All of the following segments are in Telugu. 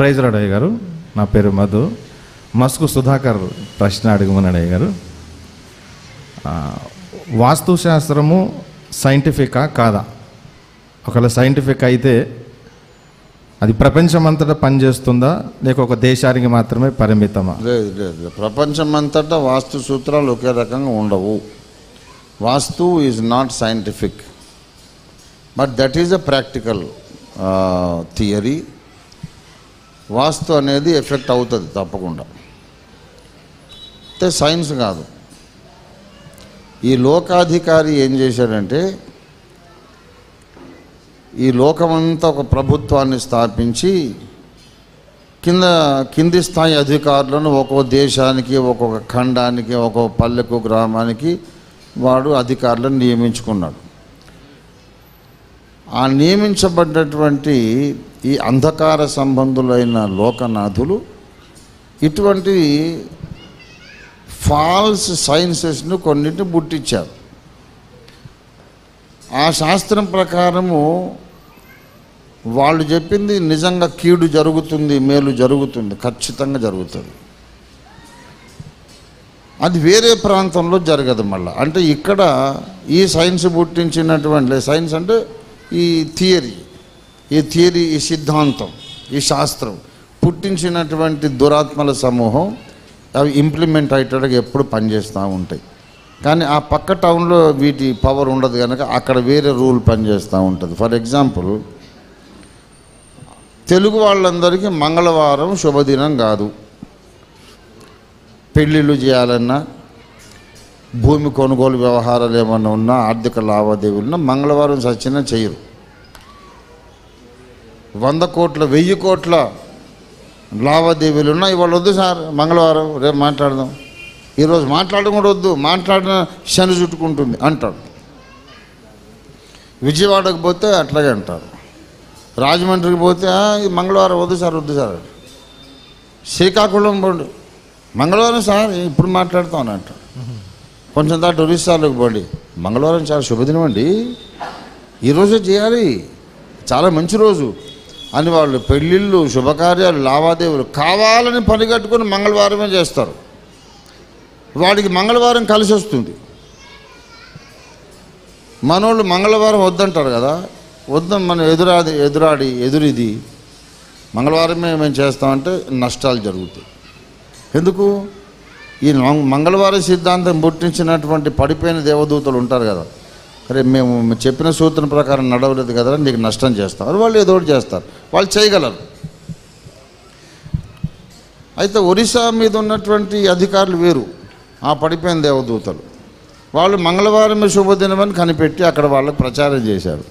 ప్రైజ్ అయ్య గారు. నా పేరు మధు. మస్కు సుధాకర్ ప్రశ్న అడుగుమన్నాడు అయ్య గారు. ఆ, సైంటిఫికా కాదా? ఒకవేళ సైంటిఫిక్ అయితే అది ప్రపంచమంతటా పనిచేస్తుందా? లేక ఒక దేశానికి మాత్రమే పరిమితమా? లేదు లేదు. ప్రపంచమంతటా వాస్తు సూత్రాలు ఒకే రకంగా ఉండవు. Vastu is not scientific but that is a practical theory vastu అనేది ఎఫెక్ట్ అవుతుంది తప్పకుండా. అయితే సైన్స్ కాదు. ఈ లోకాధికారి ఏం చేశాడంటే ఈ లోకమంతా ఒక ప్రభుత్వాన్ని స్థాపించి కింద కింది స్థాయి అధికారులను ఒక్కో దేశానికి ఒక్కొక్క ఖండానికి ఒక్కొక్క పల్లెకు గ్రామానికి వాడు అధికారులను నియమించుకున్నాడు. ఆ నియమించబడ్డటువంటి ఈ అంధకార సంబంధులైన లోకనాథులు ఇటువంటి ఫాల్స్ సైన్సెస్ను కొన్నింటిని పుట్టించారు ఆ శాస్త్రం ప్రకారము వాళ్ళు చెప్పింది నిజంగా కీడు జరుగుతుంది మేలు జరుగుతుంది ఖచ్చితంగా జరుగుతుంది. అది వేరే ప్రాంతంలో జరగదు మళ్ళీ. అంటే ఇక్కడ ఈ సైన్స్ పుట్టించినటువంటి సైన్స్ అంటే ఈ థియరీ ఈ థియరీ ఈ సిద్ధాంతం ఈ శాస్త్రం పుట్టించినటువంటి దురాత్మల సమూహం అవి ఇంప్లిమెంట్ అయ్యేటట్టుగా ఎప్పుడు పనిచేస్తూ ఉంటాయి. కానీ ఆ పక్క టౌన్లో వీటి పవర్ ఉండదు కనుక అక్కడ వేరే రూల్ పనిచేస్తూ ఉంటుంది. ఫర్ ఎగ్జాంపుల్ తెలుగు వాళ్ళందరికీ మంగళవారం శుభదినం కాదు. పెళ్ళిళ్ళు చేయాలన్నా భూమి కొనుగోలు వ్యవహారాలు ఏమన్నా ఉన్నా ఆర్థిక లావాదేవీలున్నా మంగళవారం సచ్చినా చేయరు. వంద కోట్ల వెయ్యి కోట్ల లావాదేవీలు ఉన్నాయి. ఇవాళ వద్దు సార్ మంగళవారం రేపు మాట్లాడదాం. ఈరోజు మాట్లాడడం కూడా వద్దు మాట్లాడిన శని చుట్టుకుంటుంది అంటాడు. విజయవాడకు పోతే అట్లాగే అంటారు. రాజమండ్రికి పోతే మంగళవారం వద్దు సార్ వద్దు సార్. శ్రీకాకుళం పోండి. మంగళవారం సార్ ఇప్పుడు మాట్లాడుతాను అంట కొంచెం దాటి ఒరిస్సాలోకి పోండి. మంగళవారం చాలా శుభదినం అండి. ఈరోజే చేయాలి. చాలా మంచి రోజు. అని వాళ్ళు పెళ్ళిళ్ళు శుభకార్యాలు లావాదేవీలు కావాలని పని కట్టుకొని మంగళవారమే చేస్తారు. వాడికి మంగళవారం కలిసి వస్తుంది. మనోళ్ళు మంగళవారం వద్దంటారు కదా? వద్దాం మనం ఎదురాది ఎదురాడి ఎదురిది. మంగళవారమే మేము చేస్తామంటే నష్టాలు జరుగుతాయి. ఎందుకు? ఈ మంగ- మంగళవార సిద్ధాంతం పుట్టించినటువంటి పడిపోయిన దేవదూతలు ఉంటారు కదా? అరే మేము చెప్పిన సూత్రం ప్రకారం నడవలేదు కదా నీకు నష్టం చేస్తాం. వాళ్ళు ఏదో ఒకటి చేస్తారు. వాళ్ళు చేయగలరు. అయితే ఒరిస్సా మీద ఉన్నటువంటి అధికారులు వేరు. ఆ పడిపోయిన దేవదూతలు. వాళ్ళు మంగళవారమే శుభదినం అని కనిపెట్టి అక్కడ వాళ్ళకు ప్రచారం చేశారు.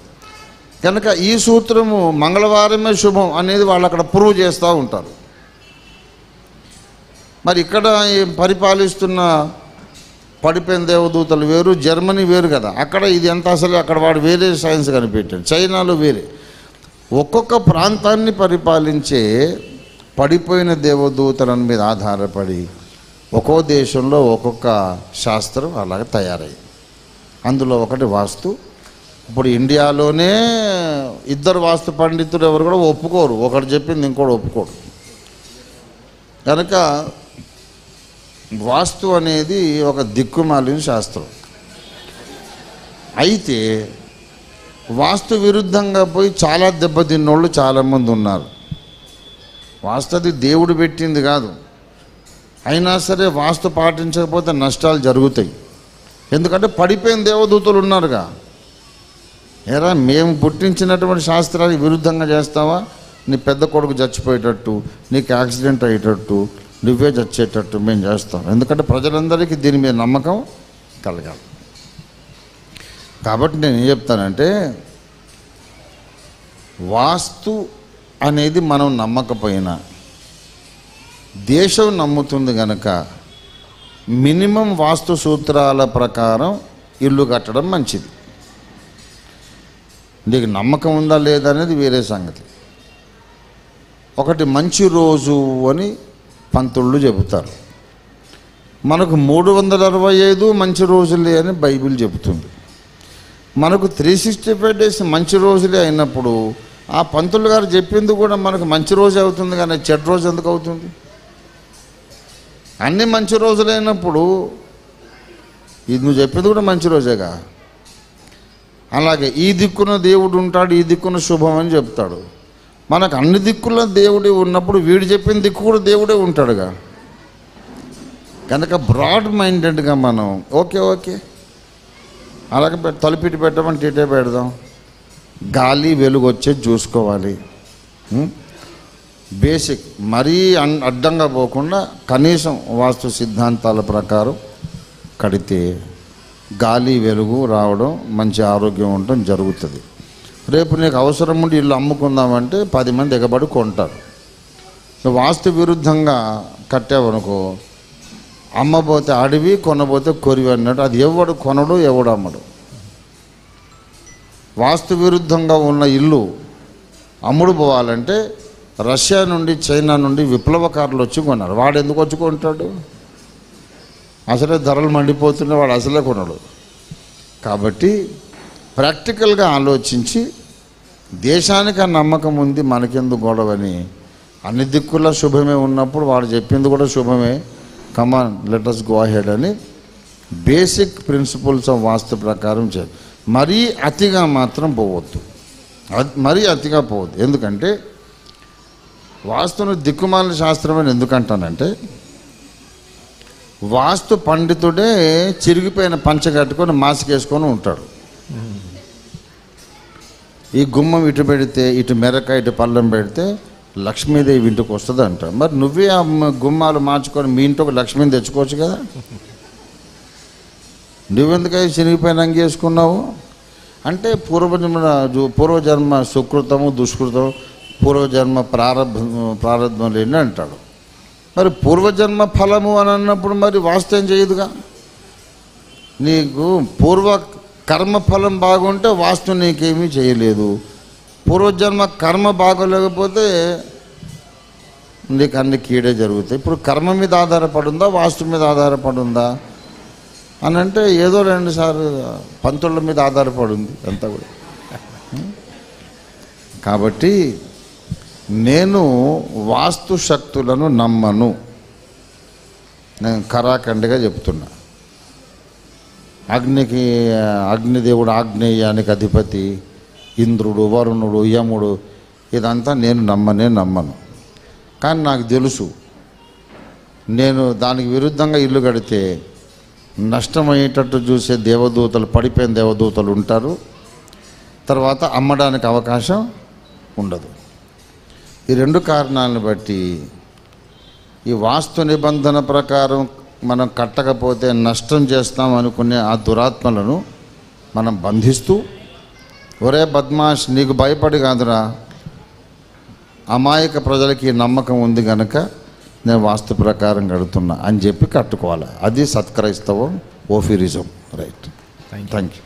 కనుక ఈ సూత్రము మంగళవారమే శుభం అనేది వాళ్ళు అక్కడ ప్రూవ్ చేస్తూ ఉంటారు. మరి ఇక్కడ పరిపాలిస్తున్న పడిపోయిన దేవదూతలు వేరు జర్మనీ వేరు కదా. అక్కడ ఇది ఎంత అసలు? అక్కడ వాడు వేరే సైన్స్ కనిపెట్టాడు. చైనాలో వేరే. ఒక్కొక్క ప్రాంతాన్ని పరిపాలించే పడిపోయిన దేవదూతల మీద ఆధారపడి ఒక్కో దేశంలో ఒక్కొక్క శాస్త్రం అలాగే తయారయ్యింది అందులో ఒకటి వాస్తు. ఇప్పుడు ఇండియాలోనే ఇద్దరు వాస్తు పండితులు ఎవరు కూడా ఒప్పుకోరు. ఒకటి చెప్పింది ఇంకోటి ఒప్పుకోరు కనుక వాస్తు అనేది ఒక దిక్కుమాలిన శాస్త్రం. అయితే వాస్తు విరుద్ధంగా పోయి చాలా దెబ్బతిన్నోళ్ళు చాలామంది ఉన్నారు. వాస్తు అది దేవుడు పెట్టింది కాదు. అయినా సరే వాస్తు పాటించకపోతే నష్టాలు జరుగుతాయి. ఎందుకంటే పడిపోయిన దేవదూతలు ఉన్నారుగా. ఎరా మేము పుట్టించినటువంటి శాస్త్రానికి విరుద్ధంగా చేస్తావా? నీ పెద్ద కొడుకు చచ్చిపోయేటట్టు నీకు యాక్సిడెంట్ అయ్యేటట్టు నువ్వే చచ్చేటట్టు మేము చేస్తాం. ఎందుకంటే ప్రజలందరికీ దీని మీద నమ్మకం కలగాలి. కాబట్టి నేను ఏం చెప్తానంటే వాస్తు అనేది మనం నమ్మకపోయినా దేశం నమ్ముతుంది కనుక మినిమం వాస్తు సూత్రాల ప్రకారం ఇల్లు కట్టడం మంచిది. నీకు నమ్మకం ఉందా లేదా అనేది వేరే సంగతి. ఒకటి మంచి రోజు అని పంతుళ్ళు చెబుతారు. మనకు మూడు వందల అరవై ఐదు మంచి రోజులే అని బైబిల్ చెబుతుంది. మనకు త్రీ సిక్స్టీ ఫైవ్ డేస్ మంచి రోజులే అయినప్పుడు ఆ పంతులు గారు చెప్పింది కూడా మనకు మంచి రోజు అవుతుంది కానీ చెడ్డ రోజు ఎందుకు అవుతుంది? అన్ని మంచి రోజులైనప్పుడు ఇది నువ్వు చెప్పింది కూడా మంచి రోజేగా. అలాగే ఈ దిక్కున దేవుడు ఉంటాడు ఈ దిక్కున శుభం అని చెప్తాడు. మనకు అన్ని దిక్కుల్లో దేవుడే ఉన్నప్పుడు వీడు చెప్పిన దిక్కు కూడా దేవుడే ఉంటాడుగా. కనుక బ్రాడ్ మైండెడ్గా మనం ఓకే ఓకే. అలాగే తలుపిటి పెట్టమంటే ఇటే పెడదాం. గాలి వెలుగు వచ్చేది చూసుకోవాలి. బేసిక్ మరీ అడ్డంగా పోకుండా కనీసం వాస్తు సిద్ధాంతాల ప్రకారం కడితే గాలి వెలుగు రావడం మంచి ఆరోగ్యం ఉండటం జరుగుతుంది. రేపు నీకు అవసరం ఉండి ఇల్లు అమ్ముకుందామంటే పది మంది ఎగబడి కొంటారు. నువ్వు వాస్తు విరుద్ధంగా కట్టావనుకో అమ్మబోతే అడవి కొనబోతే కొరివి అన్నట్టు అది ఎవడు కొనడు ఎవడు అమ్మడు. వాస్తు విరుద్ధంగా ఉన్న ఇల్లు అమ్ముడు పోవాలంటే రష్యా నుండి చైనా నుండి విప్లవకారులు వచ్చి కొన్నారు. వాడు ఎందుకు వచ్చి కొంటాడు? అసలే ధరలు మండిపోతున్నాయి వాడు అసలే కొనడు. కాబట్టి ప్రాక్టికల్గా ఆలోచించి దేశానికి ఆ నమ్మకం ఉంది మనకెందుకు గొడవని. అన్ని దిక్కుల్లో శుభమే ఉన్నప్పుడు వాడు చెప్పింది కూడా శుభమే. Come on letters go ahead అని బేసిక్ ప్రిన్సిపల్స్ ఆఫ్ వాస్తు ప్రకారం చే మరీ అతిగా మాత్రం పోవద్దు. మరీ అతిగా పోవద్దు. ఎందుకంటే వాస్తును దిక్కుమాల శాస్త్రం అని ఎందుకంటానంటే వాస్తు పండితుడే చిరిగిపోయిన పంచ కట్టుకొని మాస్క్ వేసుకొని ఉంటాడు. ఈ గుమ్మం ఇటు పెడితే ఇటు మెరక ఇటు పళ్ళం పెడితే లక్ష్మీదేవి ఇంటికి వస్తుంది అంట మరి నువ్వే ఆ గుమ్మాలు మార్చుకొని మీ ఇంటికి లక్ష్మిని తెచ్చుకోవచ్చు కదా? నువ్వెందుకై చిరిగిపోయిన అంగేసుకున్నావు అంటే పూర్వజన్మ పూర్వజన్మ సుకృతము దుష్కృతం పూర్వజన్మ ప్రారంభ ప్రారంభం లేని అంటాడు. మరి పూర్వజన్మ ఫలము అని అన్నప్పుడు మరి వాస్తవం చేయదుగా? నీకు పూర్వ కర్మ ఫలం బాగుంటే వాస్తు నీకేమీ చేయలేదు. పూర్వజన్మ కర్మ బాగోలేకపోతే నీకు అన్ని కీడే జరుగుతాయి. ఇప్పుడు కర్మ మీద ఆధారపడుందా వాస్తు మీద ఆధారపడుందా? అని అంటే ఏదో రెండు సార్లు పంతుల మీద ఆధారపడింది అంతా కూడా. కాబట్టి నేను వాస్తు శక్తులను నమ్మను. నేను కరాఖండిగా చెప్తున్నా. అగ్నికి అగ్నిదేవుడు ఆగ్నేయానికి అధిపతి ఇంద్రుడు వరుణుడు యముడు ఇదంతా నేను నమ్మనే నమ్మను. కానీ నాకు తెలుసు నేను దానికి విరుద్ధంగా ఇల్లు కడితే నష్టమయ్యేటట్టు చూసే దేవదూతలు పడిపోయిన దేవదూతలు ఉంటారు. తర్వాత అమ్మడానికి అవకాశం ఉండదు. ఈ రెండు కారణాలను బట్టి ఈ వాస్తు నిబంధన ప్రకారం మనం కట్టకపోతే నష్టం చేస్తాం అనుకునే ఆ దురాత్మలను మనం బంధిస్తూ ఒరే బద్మాష్ నీకు భయపడి కాదురా. అమాయక ప్రజలకి నమ్మకం ఉంది గనక నేను వాస్తు ప్రకారం కడుతున్నా అని చెప్పి కట్టుకోవాలి. అది సత్క్రైస్తవం ఓఫిరిజం రైట్. Thank you